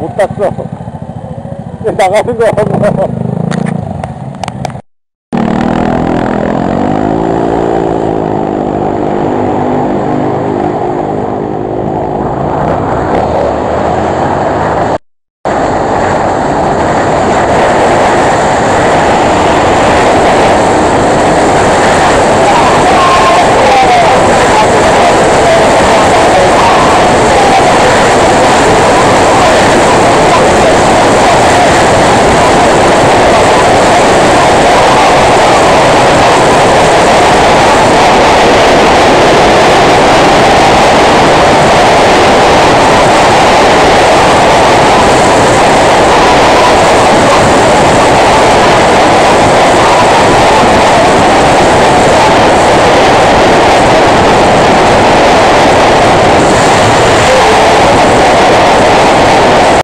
못 땄어. 나가는 거야, 뭐.